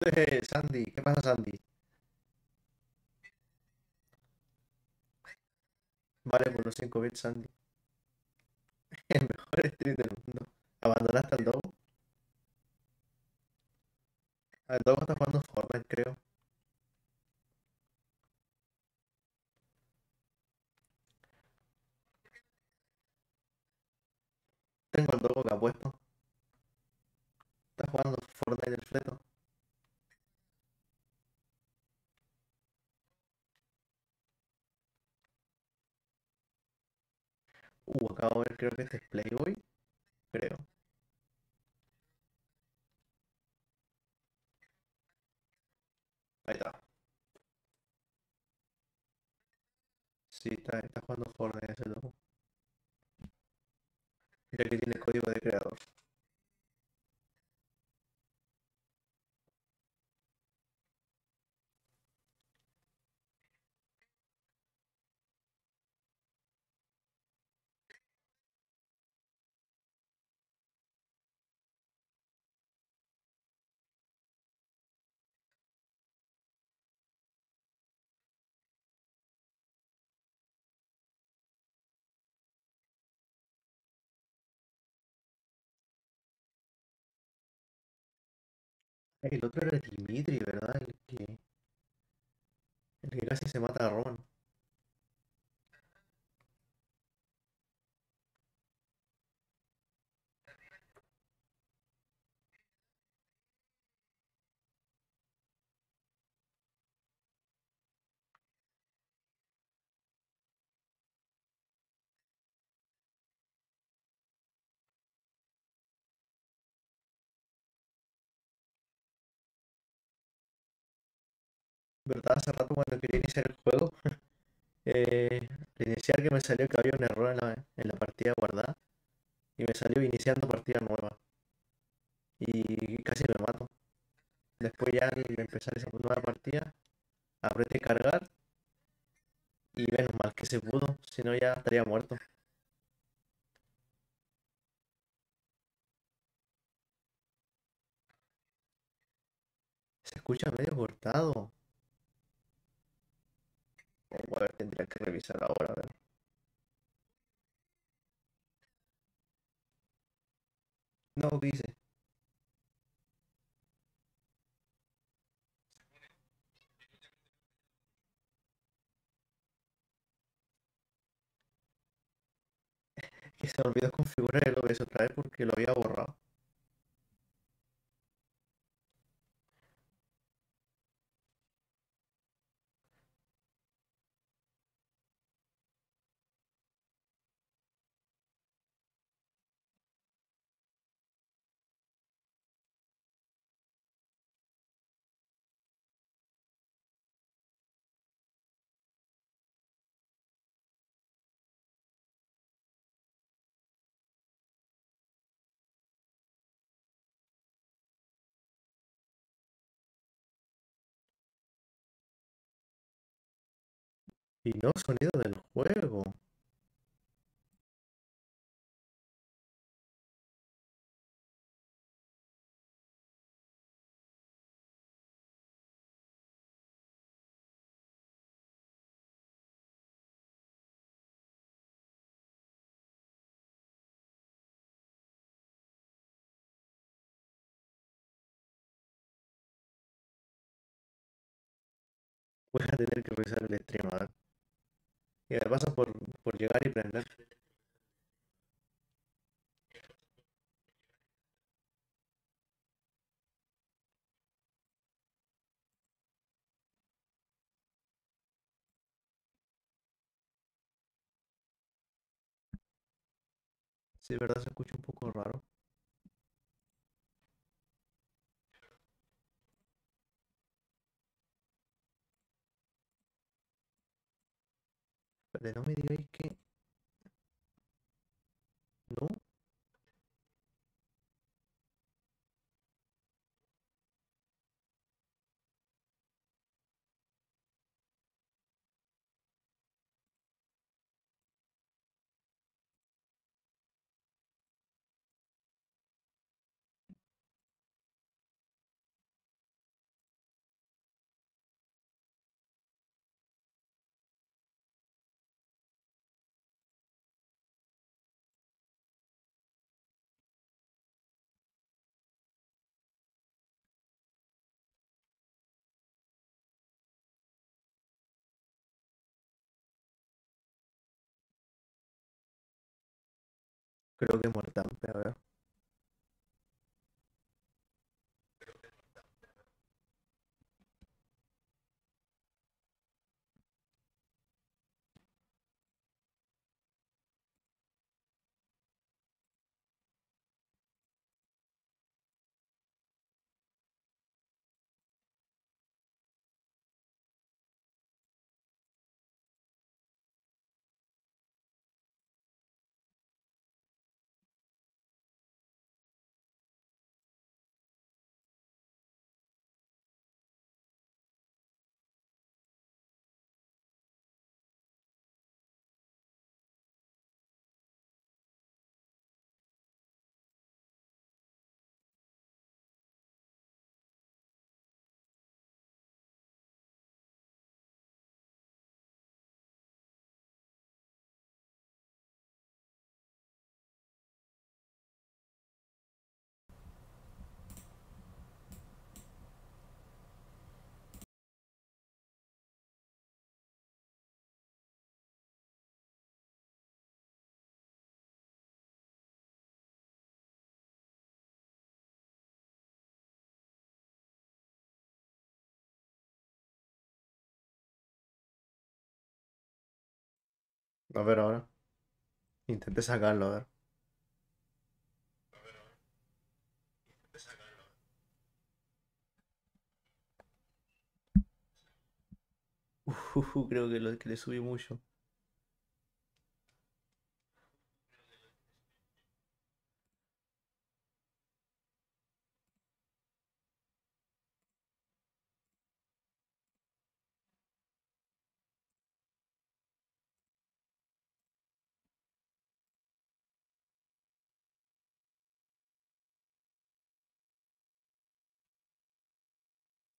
Eh, Sandy, ¿qué pasa, Sandy? Vale, por los 5 bits, Sandy. El mejor stream del mundo. ¿Abandonaste al Dogo? El Dogo está jugando Fortnite, creo. Tengo el Dogo que ha puesto. Está jugando Fortnite del fleto. Uh, acabo de ver, creo que este es Playboy. Creo. Ahí está. Sí, está, está jugando Fortnite ese loco. Mira que tiene código de creador. El otro era Dimitri, ¿verdad? El que, el que casi se mata a Ron. ¿Verdad? Hace rato cuando quería iniciar el juego, eh, al iniciar que me salió que había un error en la, en la partida guardada y me salió iniciando partida nueva y casi me mato. Después ya al empezar esa nueva partida, apreté cargar y menos mal que se pudo, si no ya estaría muerto. Se escucha medio cortado. Tendría que revisar ahora, a ver. No, ¿qué dice? Que se me olvidó configurar el OBS otra vez porque lo había borrado. Y no sonido del juego. Voy a tener que revisar el stream. Y me pasa por, por llegar y prender. Sí, verdad se escucha un poco raro. No me digáis que... Creo que Mortampe, a ver. A ver ahora. Intenté sacarlo, a ver. Uf, creo que, lo, que le subí mucho.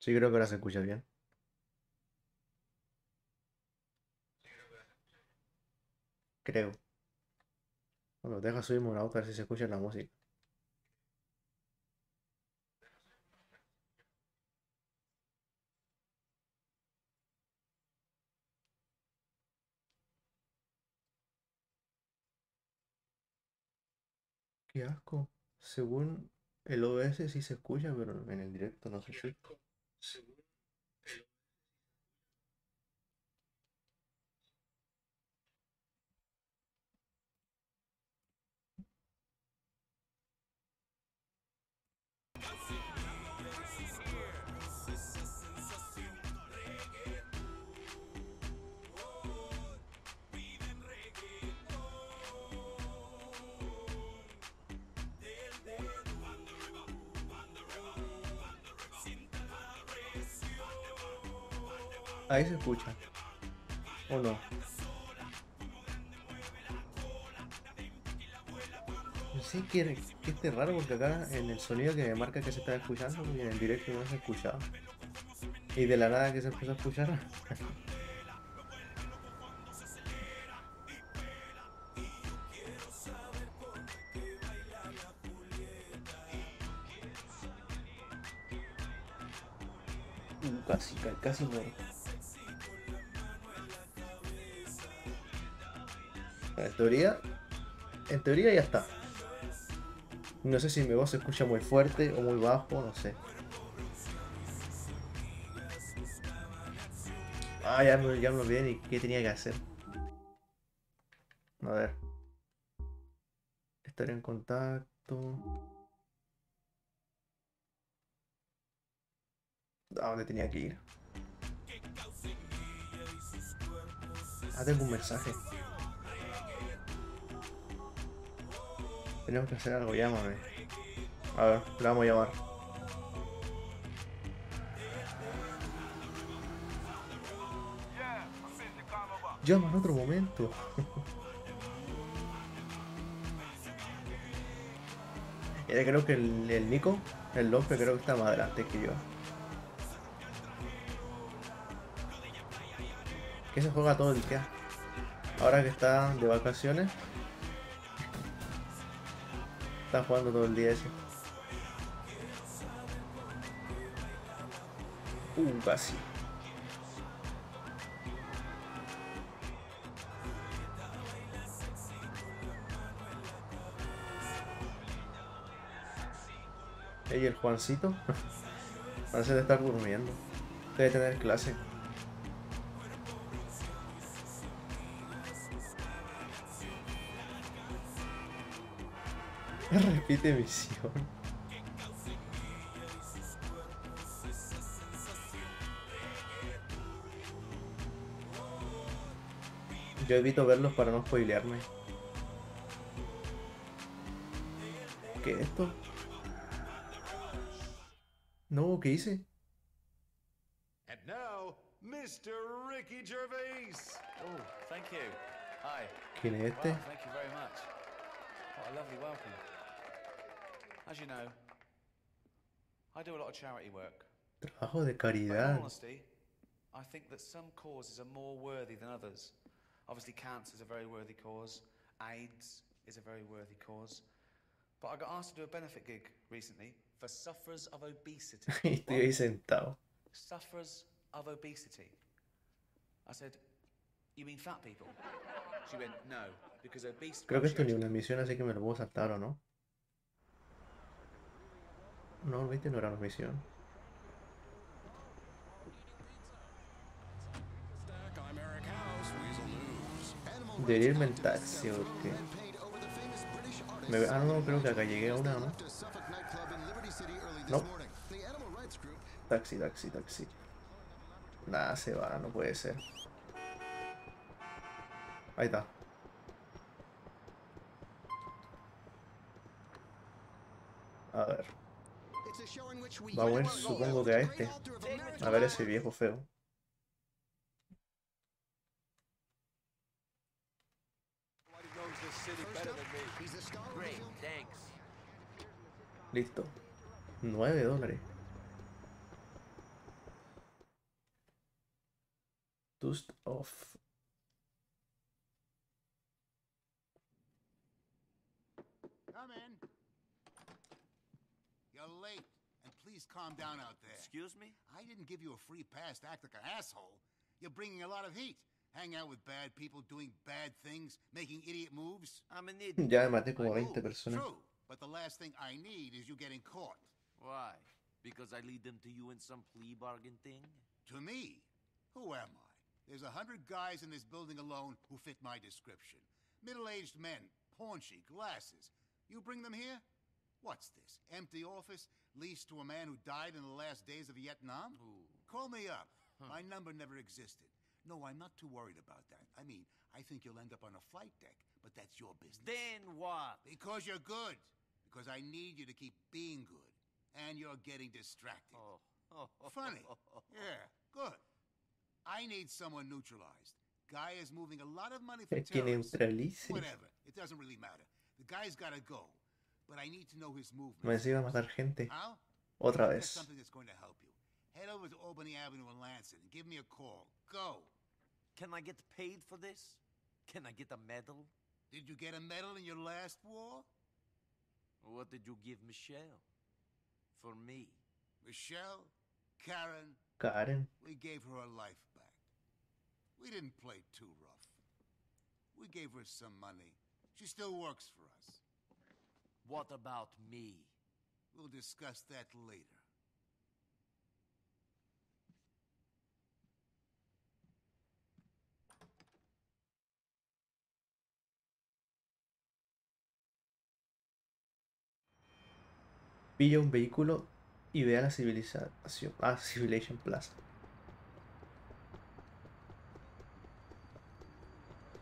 Sí, creo que ahora se escucha bien. Creo. Bueno, deja subir un auto a ver si se escucha la música. Qué asco. Según el OBS sí se escucha, pero en el directo no se escucha según el Ahí se escucha. ¿O no? Sí, que, que esté raro porque acá en el sonido que me marca que se está escuchando y en el directo no se escuchaba. Y de la nada que se empezó a escuchar. En teoría, en teoría ya está. No sé si mi voz se escucha muy fuerte o muy bajo, no sé. Ah, ya me, ya me olvidé ni qué tenía que hacer. A ver. Estar en contacto. ¿A dónde tenía que ir? Ah, tengo un mensaje. Tenemos que hacer algo, llámame. A ver, le vamos a llamar. Llama en otro momento. Era creo que el, el Nico, el López creo que está más adelante que yo. Que se juega todo el día. Ahora que está de vacaciones está jugando todo el día ese. Uh, casi. Ey, el Juancito. parece se te está durmiendo. Debe tener clase. Repite misión. Yo evito verlos para no spoilearme. ¿Qué es esto? No, ¿qué hice? And now, Mr. Ricky Gervais. Oh, thank you. Hi. ¿Quién es este? Well, thank you very much. What a lovely welcome. As you know, I do a lot of charity work. Trabajo de But in caridad. honesty, I think that some causes are more worthy than others. Obviously, cancer is a very worthy cause. AIDS is a very worthy cause. But I got asked to do a benefit gig recently for sufferers of obesity. Estoy ahí sentado. Sufferers of obesity. I said, You mean fat people? She went, No, because obese. Creo que esto ni una misión, así que me lo puedo saltar o no. No, viste, no era una misión. Debería irme en taxi porque... Me... Ah, no, creo que acá llegué a una, ¿no? No. Taxi, taxi, taxi. Nada, se va, no puede ser. Ahí está. A ver. Vamos supongo que a este. A ver ese viejo feo. Listo. 9 dólares. Dust off. Please calm down out there. Excuse me? I didn't give you a free pass to act like an asshole. You're bringing a lot of heat. Hang out with bad people, doing bad things, making idiot moves. I'm an idiot. Ya maté como I 20 know, personas. True, but the last thing I need is you getting caught. Why? Because I lead them to you in some plea bargain thing? To me, who am I? There's a hundred guys in this building alone who fit my description. Middle-aged men, paunchy, glasses. You bring them here? What's this? Empty office leased to a man who died in the last days of Vietnam? Ooh. Call me up. My number never existed. No, I'm not too worried about that. I mean, I think you'll end up on a flight deck, but that's your business. Then what? Because you're good. Because I need you to keep being good. And you're getting distracted. Oh. oh. Funny. Yeah, good. I need someone neutralized. Guy is moving a lot of money for Es que terrorists. neutralice. Whatever. It doesn't really matter. The guy's gotta go. But I need to know his movements. Me decía iba a matar gente. How? Otra There's vez. something that's going to help you. Head over to Albany Avenue in Lansing and give me a call. Go. Can I get paid for this? Can I get a medal? Did you get a medal in your last war? What did you give Michelle? For me? Michelle? Karen? Karen. We gave her her life back. We didn't play too rough. We gave her some money. She still works for us. What about me? We'll discuss that later. Pilla un vehículo y ve a la civilización. Ah, Civilization Plaza.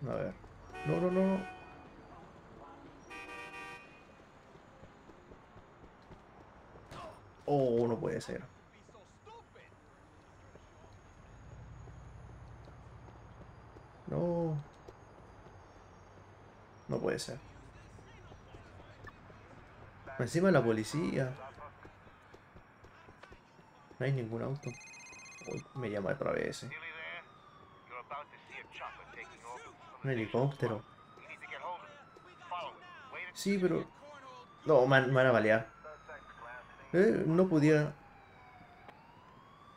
A ver. No, no, no. Oh, no puede ser. No. No puede ser. Encima la policía. No hay ningún auto. Uy, me llama otra vez ese. Un helicóptero. Sí, pero... No, me van a balear. Eh, no podía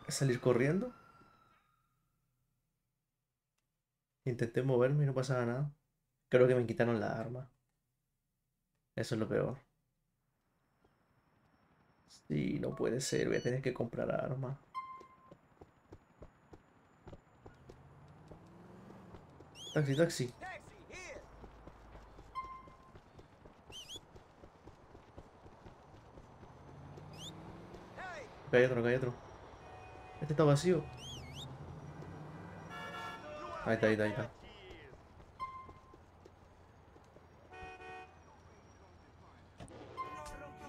salir corriendo. Intenté moverme y no pasaba nada. Creo que me quitaron la arma. Eso es lo peor. Sí, no puede ser, voy a tener que comprar armas. Taxi, taxi. Acá hay otro, acá hay otro. Este está vacío. Ahí está, ahí está, ahí está.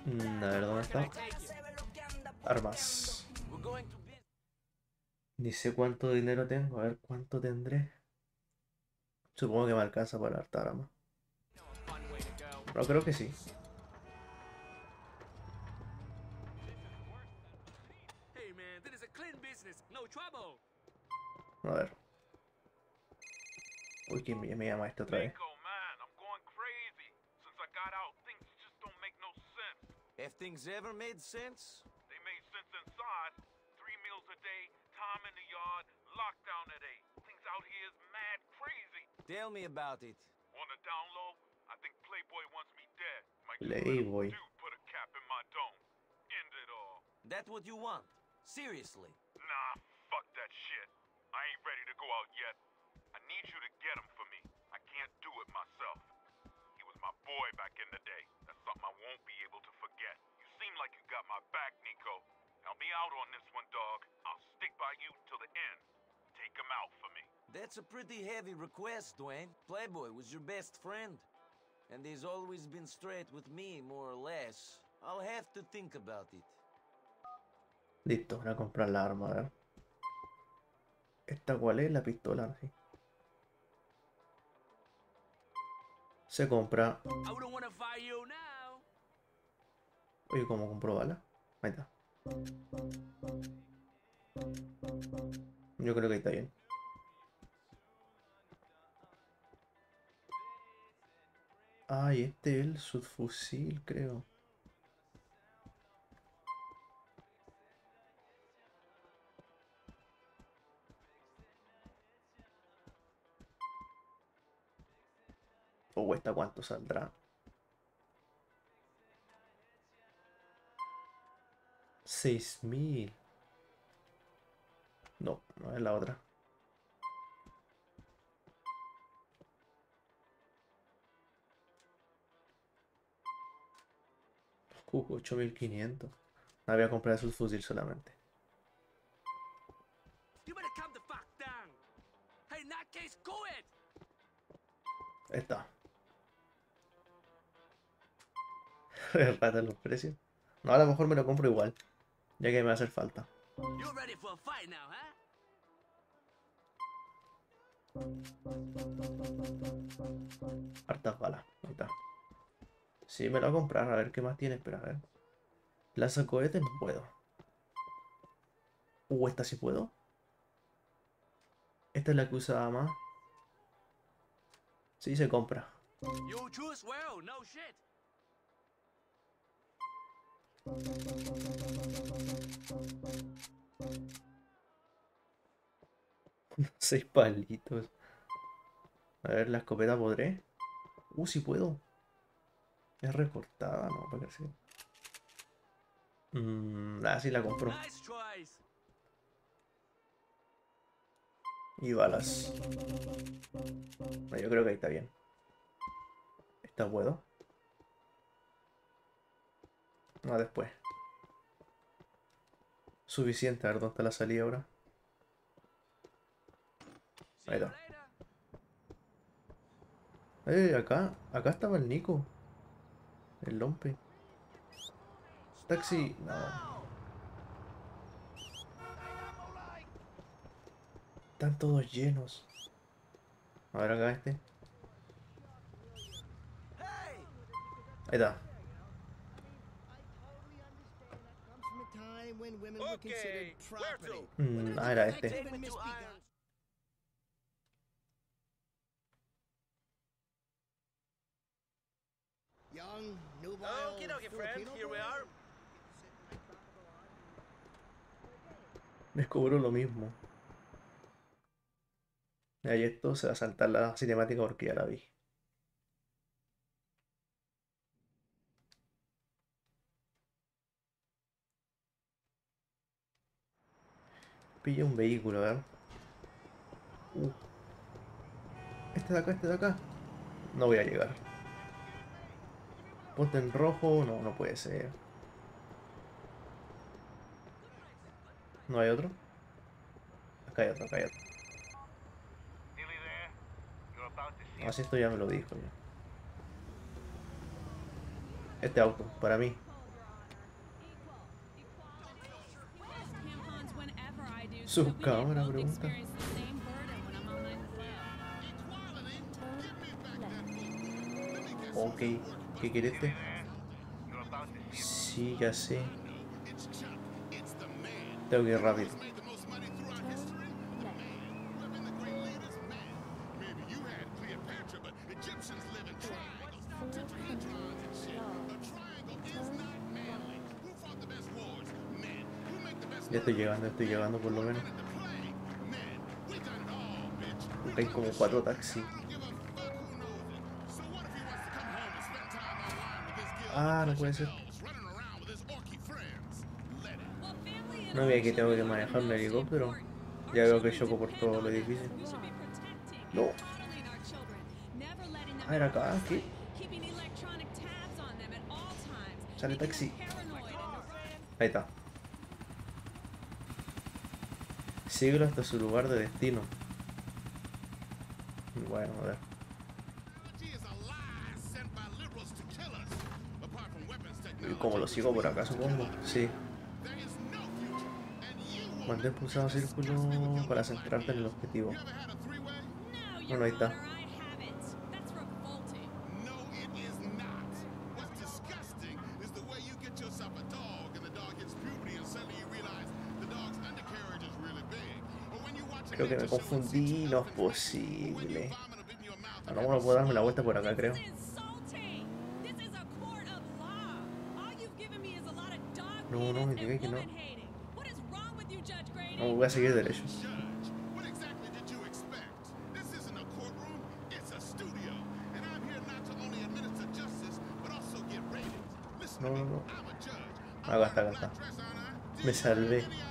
Mm, A ver, ¿dónde está? Armas. Ni sé cuánto dinero tengo, a ver cuánto tendré. Supongo que me alcanza para harta armas. No, creo que sí. A ver. Uy, que me, me llama este otra vez. Nico, man, I'm going crazy. Since I got out, things just don't make no sense. Have things ever made sense? They made sense inside. Three meals a day, time in the yard, lockdown at eight. Things out here is mad crazy. Tell me about it. On the down low, I think Playboy wants me dead. Might Playboy. Dude put a cap in my dome. End it all. That what you want? Seriously? Nah, fuck that shit. I ain't ready to go out yet. I need you to get him for me. I can't do it myself. He was my boy back in the day. That's something I won't be able to forget. You seem like you got my back, Nico. Help me out on this one, dog. I'll stick by you till the end. Take him out for me. That's a pretty heavy request, Dwayne. Playboy was your best friend. And he's always been straight with me, more or less. I'll have to think about it. Listo, voy a comprar la arma, a eh. ver. ¿Esta cuál es? La pistola, sí. Se compra. Oye, ¿cómo compro bala? Ahí está. Yo creo que ahí está bien. Ay, este es el subfusil, creo. O esta cuánto saldrá. Seis mil. No, no es la otra. Uh, 8500. No voy a comprar el fusil solamente. You Rata los precios. No, a lo mejor me lo compro igual. Ya que me va a hacer falta. Hartas balas. Ahí está. Sí, me lo voy a comprar. A ver qué más tiene. Espera, a ver. Lanza cohetes no puedo. Uh, esta sí puedo. Esta es la que usaba más. Sí, se compra. You choose well, no shit. Seis palitos. A ver, la escopeta podré. Uh, sí puedo. Es recortada, no, para que sí. Mmm, ah, sí la tries. Y balas. No, yo creo que ahí está bien. ¿Esta puedo? No, después. Suficiente, a ver dónde está la salida ahora. Ahí está. Eh, acá, acá estaba el Nico. El Lompe. Taxi. No. Están todos llenos. A ver acá este. Ahí está. We boy. are. Les cobro lo mismo. Y ahí esto se va a saltar la cinemática porque ya la vi. Pillé un vehículo, a ver. Uh. Este de acá, este de acá. No voy a llegar. Ponte en rojo. No, no puede ser. ¿No hay otro? Acá hay otro, acá hay otro. Así esto ya me lo dijo ya. Este auto, para mí. Su cámara pregunta. Ok, ¿qué quieres? este? Sí, ya sé. Tengo que ir rápido. Estoy llegando, estoy llegando por lo menos. Hay como cuatro taxis. Ah, no puede ser. No veía que tengo que manejar un helicóptero. Ya veo que choco por todo lo difícil. No. Ah, era acá, ¿qué? Sale taxi. Ahí está. Síguelo hasta su lugar de destino. Bueno, a ver. Y como lo sigo por acá, supongo. Sí. Mantén pulsado círculo para centrarte en el objetivo. Bueno, ahí está. Creo que me confundí, no es posible. A lo mejor puedo darme la vuelta por acá, creo. No, no, me diga que no. No, voy a seguir derecho. No, no, no. Acá está, acá está. Me salvé.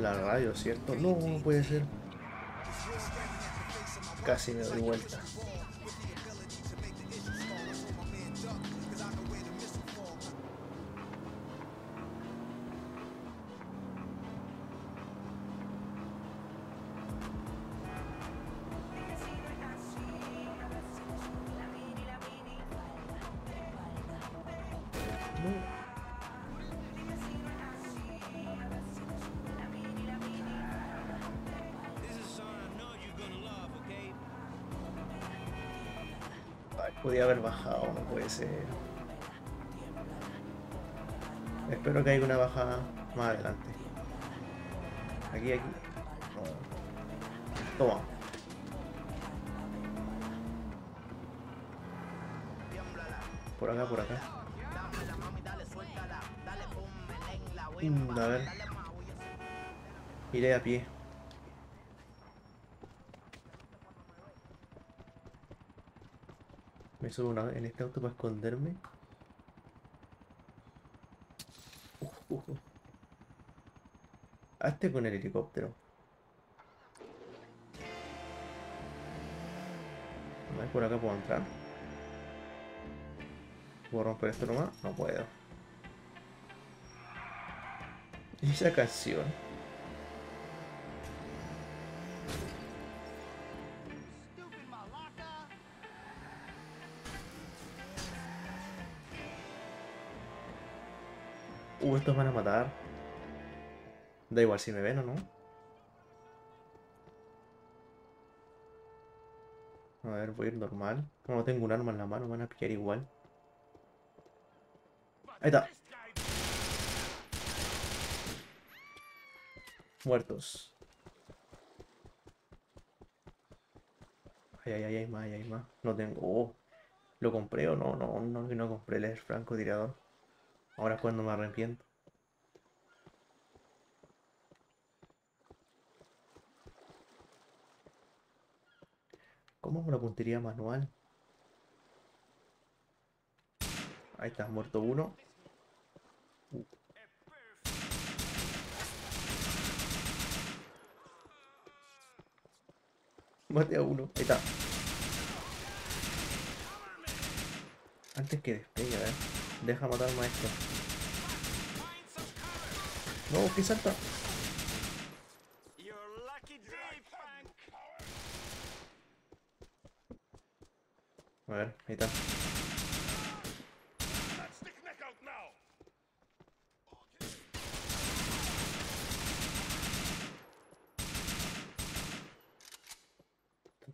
La radio, ¿cierto? No, no puede ser. Casi me doy vuelta. Más adelante. Aquí, aquí. Toma. Por acá, por acá. Mm, a ver. Iré a pie. Me subo una, en este auto para esconderme. Uf, uf, uf. Hazte con el helicóptero. A ver, por acá puedo entrar. ¿Puedo romper esto nomás? No puedo. ¿Y esa canción? Uh, estos van a matar. Da igual si me ven o no. A ver, voy a ir normal. Como no tengo un arma en la mano, me van a pillar igual. Ahí está. Muertos. Ay, ay, ay, hay más, ay, hay más. No tengo. Oh, ¿Lo compré o no? No, no, no compré el francotirador. Ahora es cuando me arrepiento. ¿Cómo es una puntería manual? Ahí está, muerto uno. Uh. Mate a uno, ahí está. Antes que despegue, a ver. Deja matar al maestro. No, que salta. A ver, ahí está.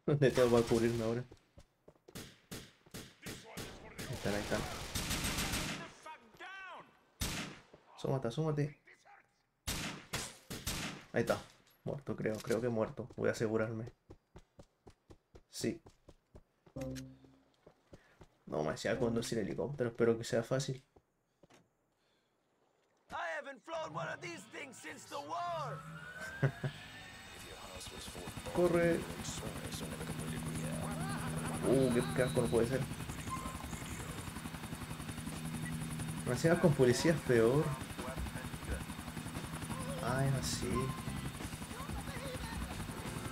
¿Dónde tengo para cubrirme ahora? Ahí están, ahí están. Súmate, súmate. Ahí está. Muerto, creo. Creo que muerto. Voy a asegurarme. Sí. No me decía conducir helicóptero. Espero que sea fácil. I haven't flown one of these things since the war. Corre. Uh, qué casco no puede ser. Encima con policía es peor. Ah, es así.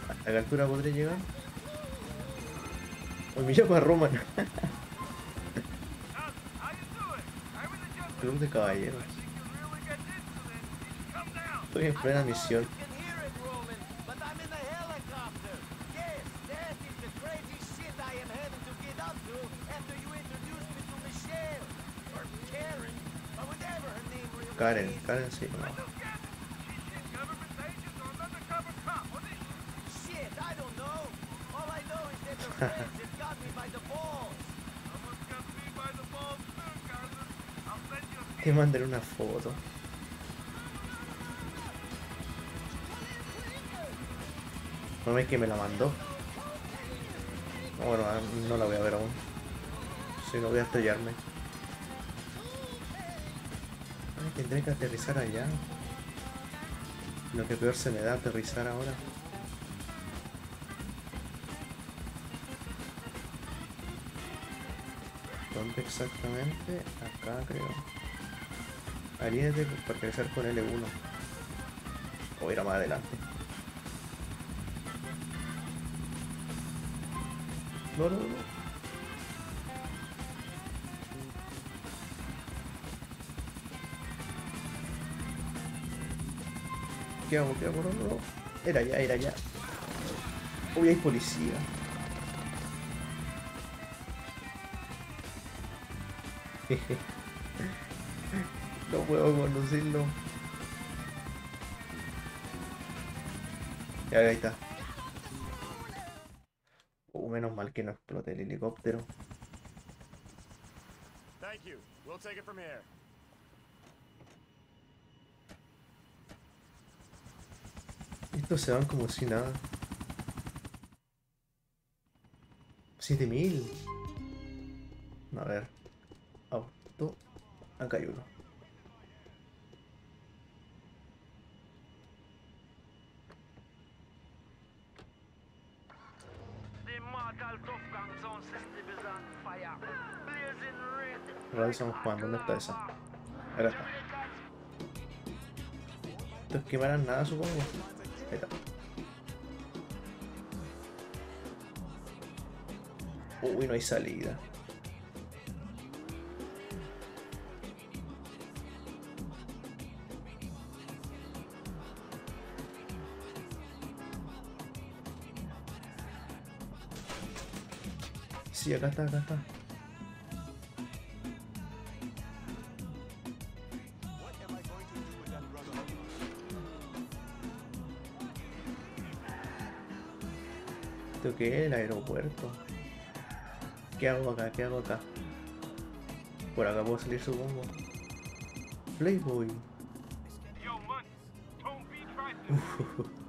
¿A qué altura podré llegar? Hoy me llama Roman. Club de caballeros. Estoy en plena misión. can hear it, Roman, Mandaré una foto. No ves que me la mandó. No, Bueno, ah, no la voy a ver aún. Si no voy a estrellarme. Tendré que aterrizar allá. Lo que peor se me da aterrizar ahora. ¿Dónde exactamente? Acá creo. Aliénate para aterrizar con L1. O ir más adelante. No, no, no. ¿Qué hago? ¿Qué hago? No, no, no. Era ya, era ya. Uy, hay policía. Jeje. No puedo conducirlo. Ya, ahí está. Uh, menos mal que no explote el helicóptero. Thank you. We'll take it from here. Estos se van como si nada. 7000. A ver. Auto. Acá hay uno. Estamos jugando. ¿Dónde está esa? Ahora está. Estos quemarán nada, supongo. Ahí está. Uy, no hay salida. Sí, acá está, acá está. Tengo ¿Esto qué es? El aeropuerto. ¿Qué hago acá? ¿Qué hago acá? Por acá puedo salir supongo. Playboy.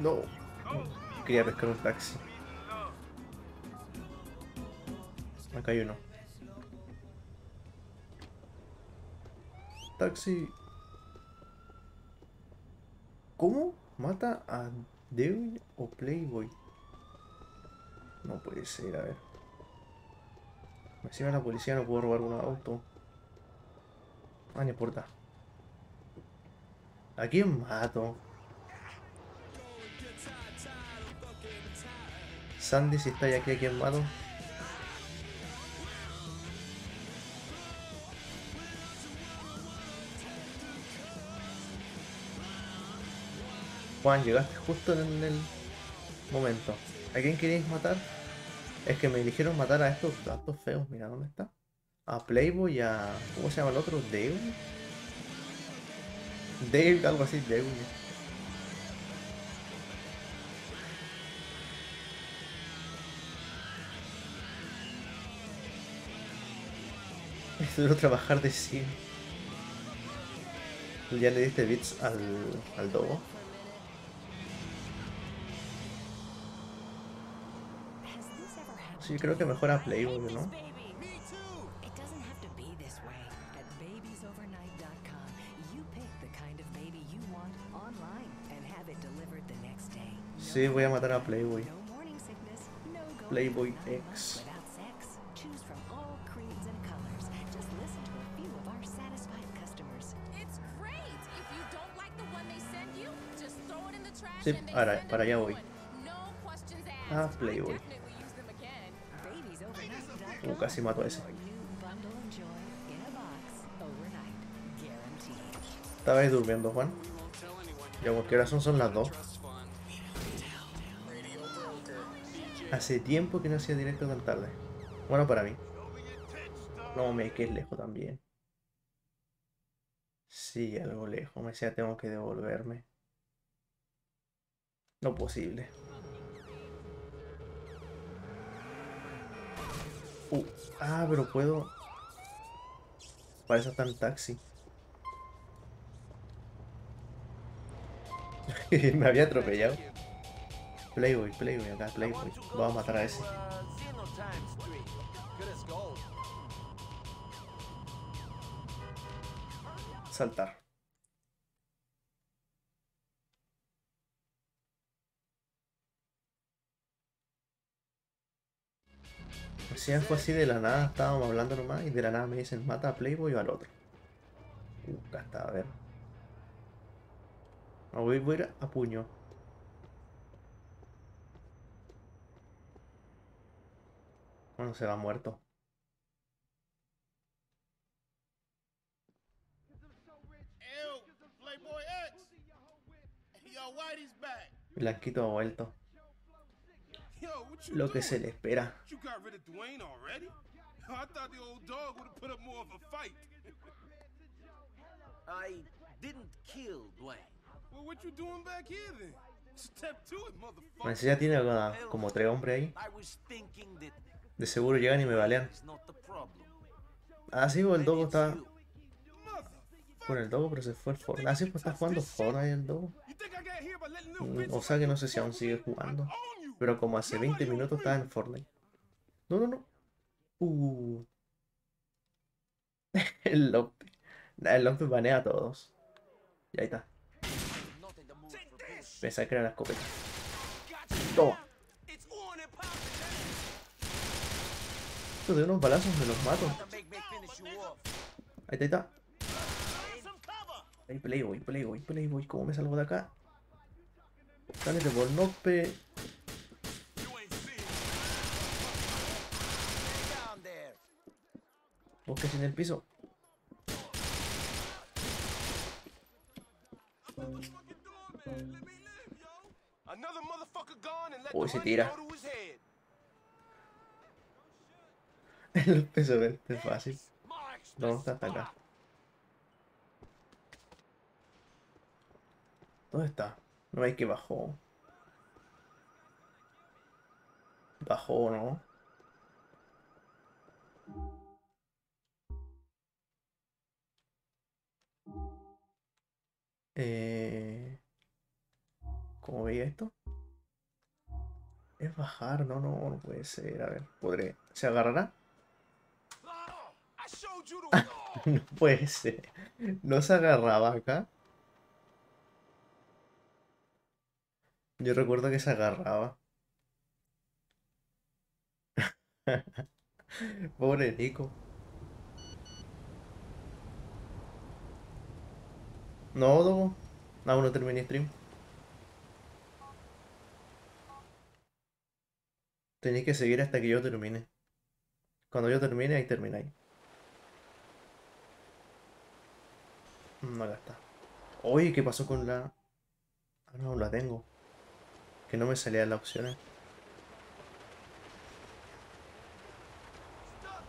No. Quería pescar un taxi. Acá hay uno. Taxi. ¿Cómo? ¿Mata a Devil o Playboy? No puede ser, a ver. Me sigue la policía, no puedo robar un auto. Ah, no importa. ¿A quién mato? Sandy, si estáis aquí, ¿a quién mato? Juan, llegaste justo en el momento. ¿A quién queréis matar? Es que me eligieron matar a estos gatos feos. Mira, ¿dónde está? A Playboy y a... ¿Cómo se llama el otro? ¿Dave? Dave, algo así, Dave. Es duro trabajar de cine. ¿Ya le diste bits al, al dogo? Sí, creo que mejor a Playboy, ¿no? Sí, voy a matar a Playboy. Playboy X. Without sex, choose from all creeds and colors. Just listen to a few of our satisfied customers. It's great. If you don't like the one they send you, just throw it in the trash Sí, ahora, para allá voy. one. No questions asked. Ah, Playboy. Uh, casi mato a ese. Estabais durmiendo, Juan. Ya, ¿por qué hora son? Son las 2. Hace tiempo que no hacía directo tan tarde. Bueno, para mí. No, me quedé lejos también. Sí, algo lejos. Me decía, tengo que devolverme. No posible. Uh, ah, pero puedo. Para eso está en taxi. Me había atropellado. Playboy, Playboy, acá, Playboy. Vamos a matar a ese. Saltar. Recién fue así de la nada, estábamos hablando nomás y de la nada me dicen mata a Playboy o al otro. Uh, está, a ver. Ah, Voy, a ir a puño. Bueno, se va muerto. Blanquito ha vuelto. Lo que se le espera. I didn't kill Dwayne. well, what you doing back here then? Step to it, motherfucker. Bueno, si ya tiene como, como tres hombres ahí. I was thinking that De seguro llegan y me balean. Ah, sí, pues el dogo está. Con el dogo, pero se fue el Fortnite. Ah, sí, pues está jugando Fortnite el dogo. Mm, O sea que no sé si aún sigue jugando. Pero como hace 20 minutos estaba en Fortnite. No, no, no. Uh. El. Nah, El Lopte banea a todos. Y ahí está. Pensaba que la escopeta. Toma. Esto de unos balazos me los mato. Ahí está, ahí está. Ahí Playboy, Playboy, Playboy. ¿Cómo me salgo de acá? Sálete por nope. Busques en el piso. Uy, se tira. El peso 20 es fácil. No, está hasta acá. ¿Dónde está? No hay que bajó. Bajó, ¿no? Eh... ¿Cómo veía esto? Es bajar, no, no, no puede ser. A ver, podré. ¿Se agarrará? no puede ser. No se agarraba acá. Yo recuerdo que se agarraba. Pobre Nico. No, no. Aún no terminé stream. Tenéis que seguir hasta que yo termine. Cuando yo termine, ahí termináis. No, acá está. Oye, ¿qué pasó con la...? Ah, no, la tengo. Que no me salían las opciones.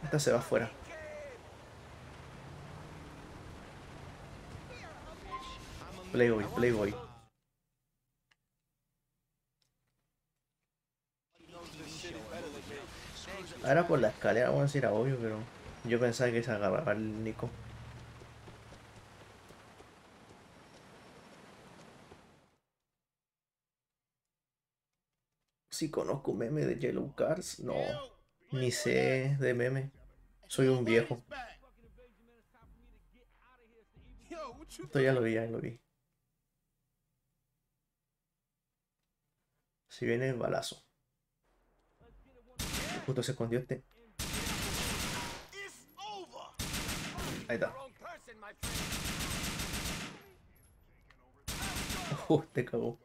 Esta se va afuera. Playboy, Playboy. Ahora por la escalera, vamos a decir, era obvio, pero yo pensaba que se agarraba el Nico. Si conozco meme de Yellow Cars, no, ni sé de meme. Soy un viejo. Esto ya lo vi, ya lo vi. Si viene el balazo. Justo se escondió este. Ahí está. Uh, te cagó.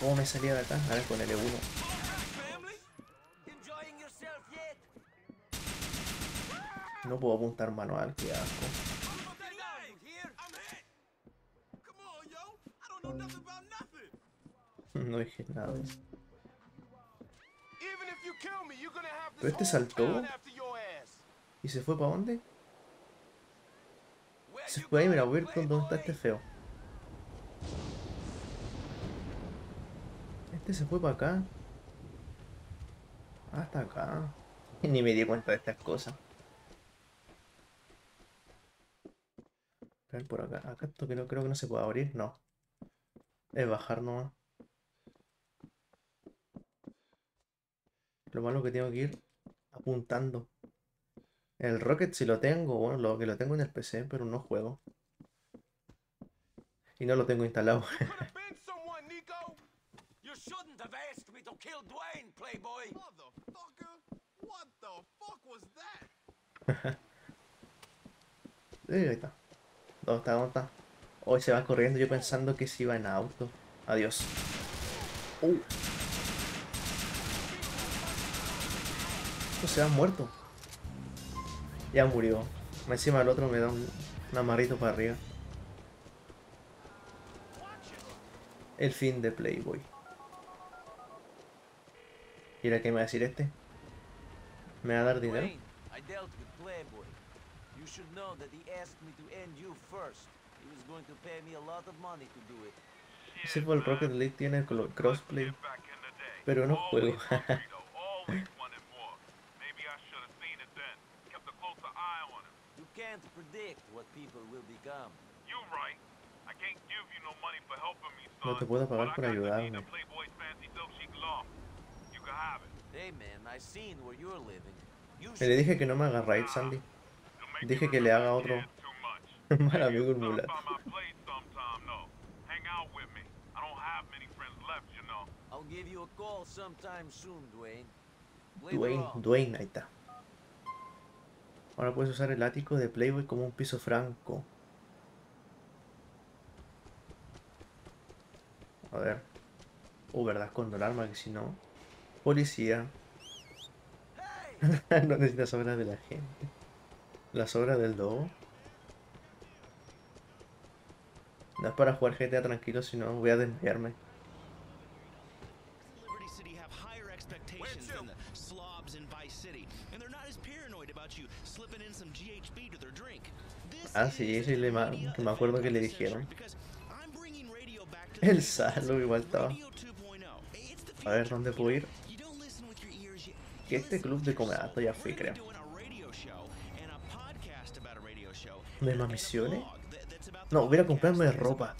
¿Cómo me salía de acá? A ver, con L1. No puedo apuntar manual, qué asco. No dije nada de eso. Pero este saltó. ¿Y se fue para dónde? Se fue ahí, mira, voy a ver dónde está este feo. Este se fue para acá. Hasta acá. Ni me di cuenta de estas cosas. A ver por acá. Acá esto que no creo que no se puede abrir. No. Es bajar nomás. Lo malo que tengo que ir apuntando. El Rocket si lo tengo, bueno, lo que lo tengo en el PC, pero no juego. Y no lo tengo instalado. ahí está. ¿Dónde está? ¿Dónde está? Hoy se va corriendo yo pensando que se iba en auto. Adiós. Uh. se ha muerto. Ya murió. Encima el otro me da un, amarrito para arriba. El fin de Playboy. ¿Y ahora qué me va a decir este? ¿Me va a dar dinero? Ese fue el Rocket League tiene crossplay. Pero no juego. can't predict what people will become. You're right. I can't give you no money for helping me, son. No te puedo pagar por ayudarme. Hey man, I seen where you're living. Le dije que no me haga raid, Sandy. Dije que le haga otro mal amigo un mulato. Dwayne, Dwayne, ahí está. Ahora puedes usar el ático de Playboy como un piso franco. A ver. Uh, ¿verdad? Con el arma, que si no... Policía. no necesitas obras de la gente. Las obras del lobo. No es para jugar GTA tranquilo, sino voy a desmayarme. Ah, sí, sí, le que me acuerdo que le dijeron. El Salo igual estaba. Radio 2.0. It's the A ver, ¿dónde puedo ir? Que este club de comedato ya fui, creo. ¿De más misiones? No, voy a comprarme ropa.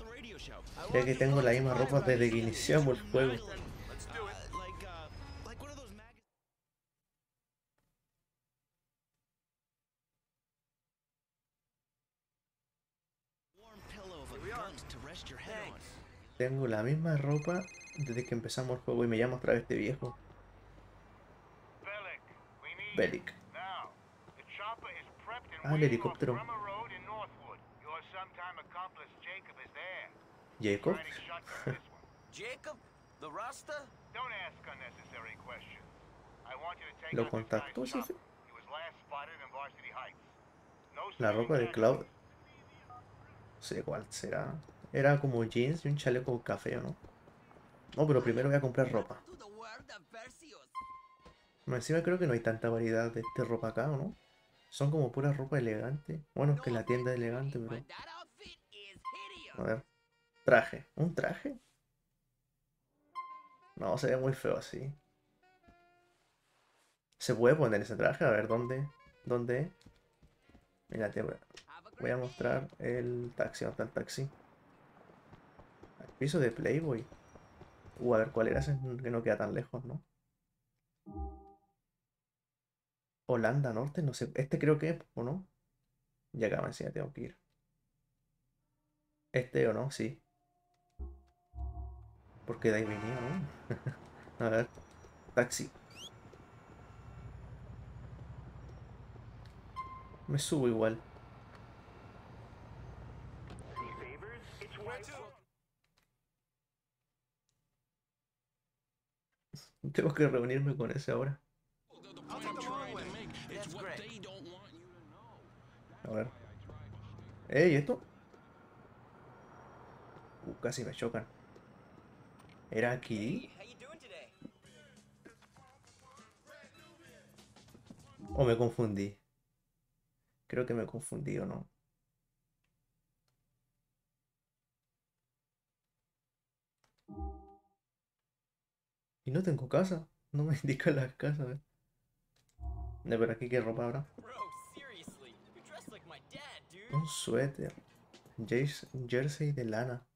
Ya que tengo la misma ropa desde que iniciamos el juego. Tengo la misma ropa desde que empezamos el juego y me llamo otra vez este viejo. Bellic, Ah, el helicóptero. Jacob is there. Jacob. Writing shots for this one. Jacob? The Rasta? Don't ask unnecessary questions. I want you to take ¿Lo contactó guy's ese? chopper. He was last spotted in Varsity Heights. No La ropa de. Cloud. No sé cuál será. Era como jeans y un chaleco café, ¿o no? No, pero primero voy a comprar ropa. Encima creo que no hay tanta variedad de, de ropa acá, ¿o no? Son como pura ropa elegante. Bueno, es que la tienda es elegante, pero... A ver. Traje. ¿Un traje? No, se ve muy feo así. ¿Se puede poner ese traje? A ver, ¿dónde? ¿Dónde? Mira, te voy a- voy a mostrar el taxi. ¿Dónde está el taxi? El piso de Playboy. Uh, a ver, ¿cuál era ese? Que no queda tan lejos, ¿no? Holanda Norte, no sé. Este creo que es, ¿o no? Ya acá me decía, tengo que ir. Este o no, sí. Porque de ahí venía, ¿no? A ver. Taxi. Me subo igual. Tengo que reunirme con ese ahora. A ver. ¡Ey! ¿Esto? Uh, casi me chocan. ¿Era aquí? ¿O me confundí? Creo que me confundí o no. Y no tengo casa. No me indica la casa. ¿eh? De ver aquí qué ropa habrá. Un suéter. Jersey de lana.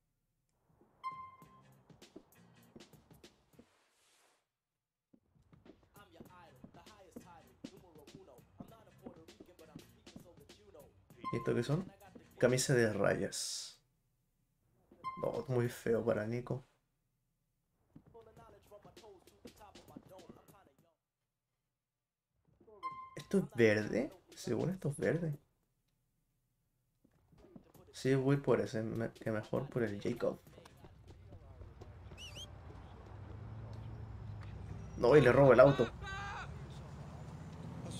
¿Y esto qué son? Camisa de rayas. No, muy feo para Nico. ¿Esto es verde? Según esto es verde. Sí, voy por ese, que mejor por el Jacob. No, y le robo el auto.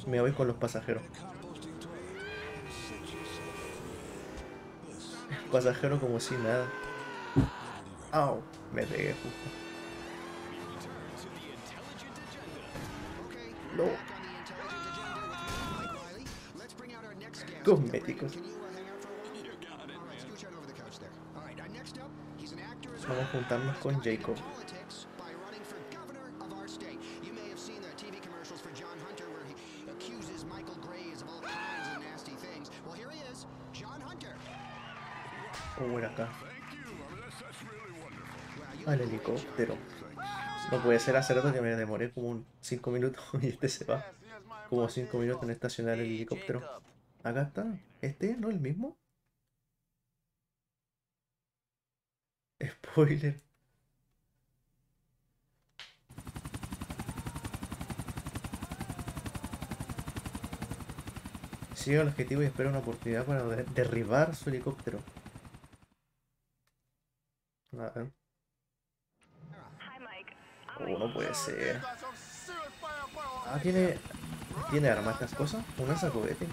Me voy con los pasajeros. Pasajero como si nada. Au, me pegué justo. No. Cosméticos. Vamos a juntarnos con Jacob. ¿Cómo era acá? Al helicóptero. No puede ser hace rato que me demoré como 5 minutos y este se va. Como 5 minutos en estacionar el helicóptero. Acá está. ¿Este no es el mismo? Spoiler. Sigue el objetivo y espera una oportunidad para de- derribar su helicóptero. A ver. Oh, no puede ser. Ah, tiene. ¿Tiene armas estas cosas? Una sacudete.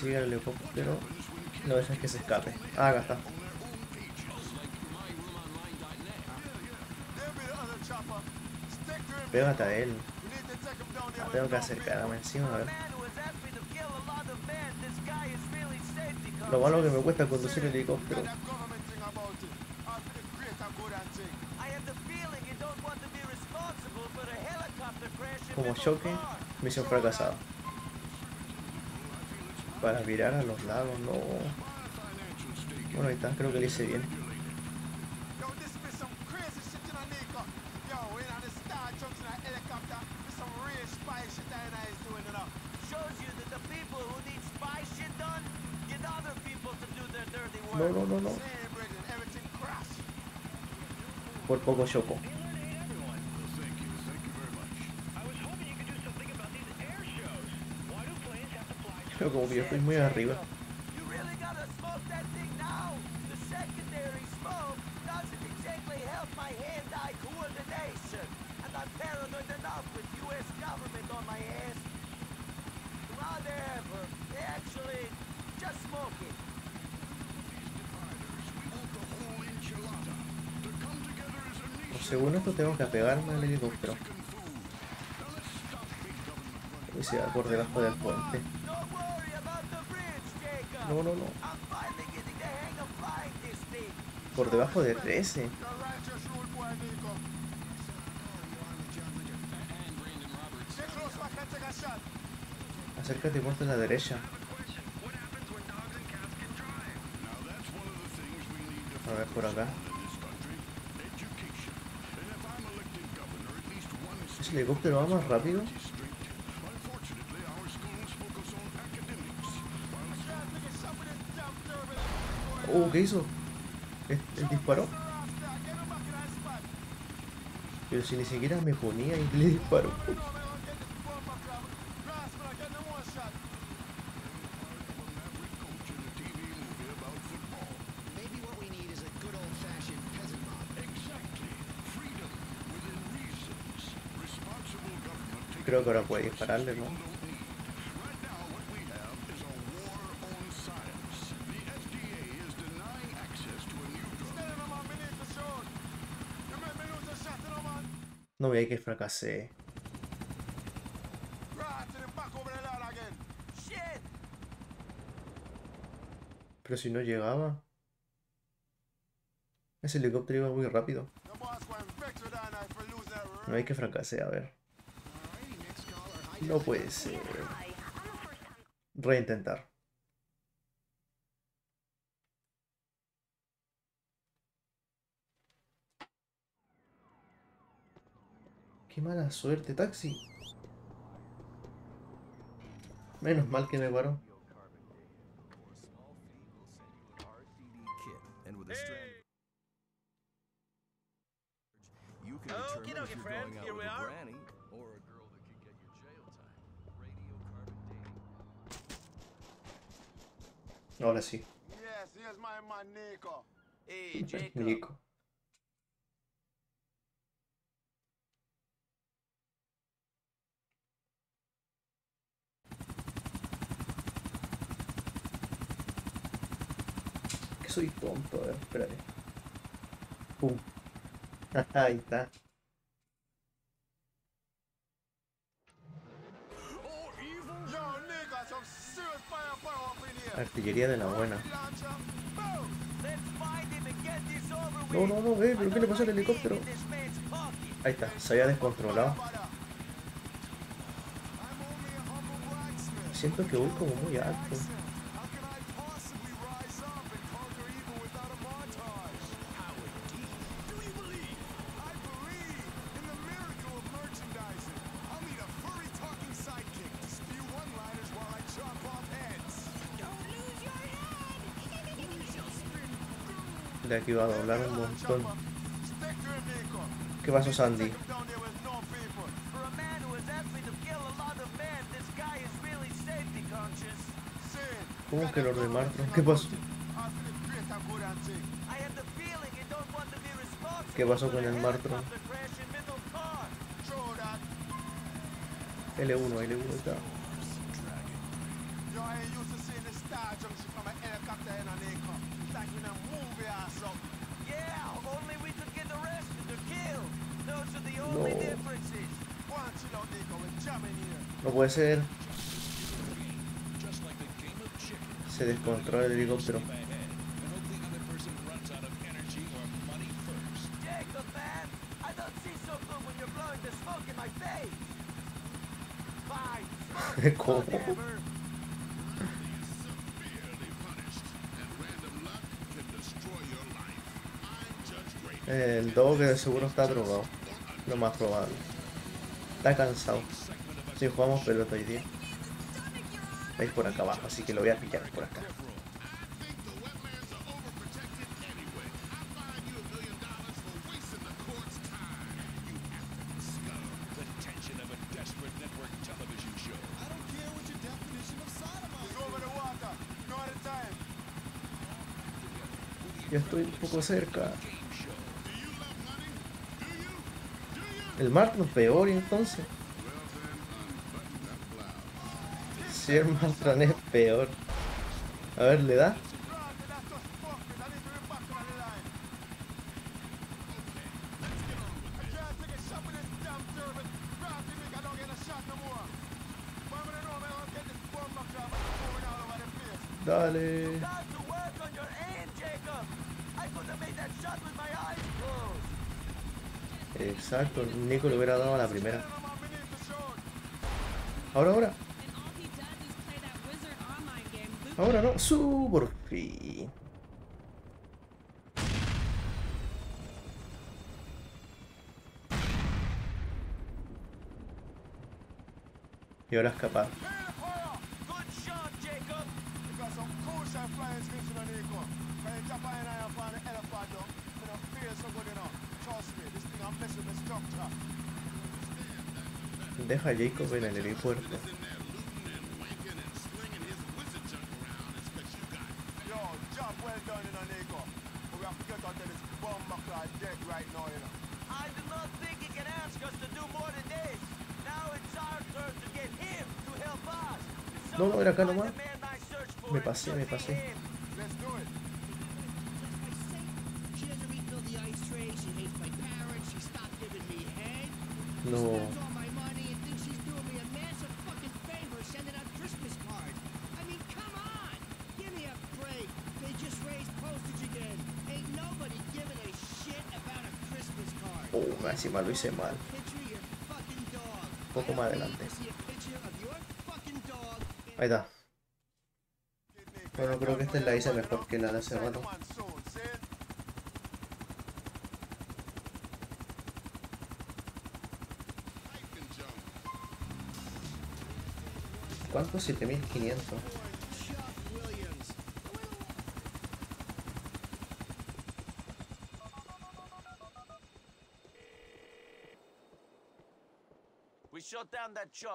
Persigue el helicóptero. No dejes que se escape. Ah, acá está. Pégate a él. Ah, tengo que acercarme encima, a ver. Lo malo que me cuesta conducir el helicóptero. Como choque, misión fracasada. Para virar a los lados, no. Bueno, ahí está, creo que lo hice bien. No, no, no, no. Por poco choco. Yo estoy muy arriba. Pues según esto tengo que apegarme al helicóptero. Y se va por debajo del puente. No, no. Por debajo de 13. Acércate ponte a la derecha. A ver, por acá. ¿Ese helicóptero va más rápido? Oh, ¿qué hizo? ¿El, el disparó? Pero si ni siquiera me ponía y le disparó. Creo que ahora puede dispararle, ¿no? Veía que fracasé. Pero si no llegaba. Ese helicóptero iba muy rápido. No hay que fracasé, a ver. No puede ser. Reintentar. Qué mala suerte, taxi. Menos mal que me paró. You can Okie determine dokie, if you're friend. going out Here with we a are. granny or a girl that could get you jail time. Radiocarbon dating. Ahora sí. Yes, here's my man Nico. Hey, Jacob. Nico. Soy tonto, a espérate. Pum. Ahí está. Artillería de la buena. No, no, no, ve, pero ¿qué le pasó al helicóptero? Ahí está, se había descontrolado. Siento que voy como muy alto. Aquí va a doblar un montón. ¿Qué pasó, Sandy? ¿Cómo que Lord de Martron? ¿Qué pasó? ¿Qué pasó con el Martron? helicopter crash in Middle Park. L1, L1 está. puede ser. Se descontrola el helicóptero. ¿Cómo? El dog de seguro está drogado, lo más probable. Está cansado. Sí, jugamos pelota hoy día. Vais por acá abajo, así que lo voy a pillar por acá. Ya estoy un poco cerca. El mar nos peor y entonces. Señor Maltron es peor. A ver, ¿le da? Dale. Exacto, Nico lo Y ahora escapar. Deja a Jacob en el aeropuerto. I do not think he can ask us to do more than this. No, no, era acá nomás. Me pasé, me pasé. No. Oh, oh encima lo hice mal poco más adelante. Ahí está. Bueno, creo que esta es la hice mejor que la de hace rato. ¿Cuánto? 7500.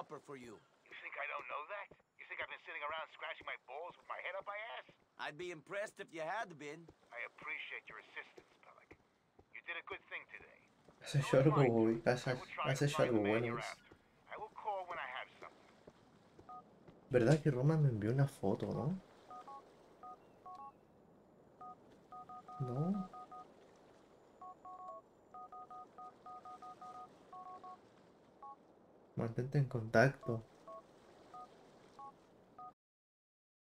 supper for you. You think I don't know that? You think I've been sitting around scratching my balls with my head up my ass? I'd be impressed if you had been. I appreciate your assistance, Pellic. You did a good thing today. That's a shotable boy. That's a, that's a shotable boy. ¿Verdad que Roma me envió una foto, no? No. mantente en contacto.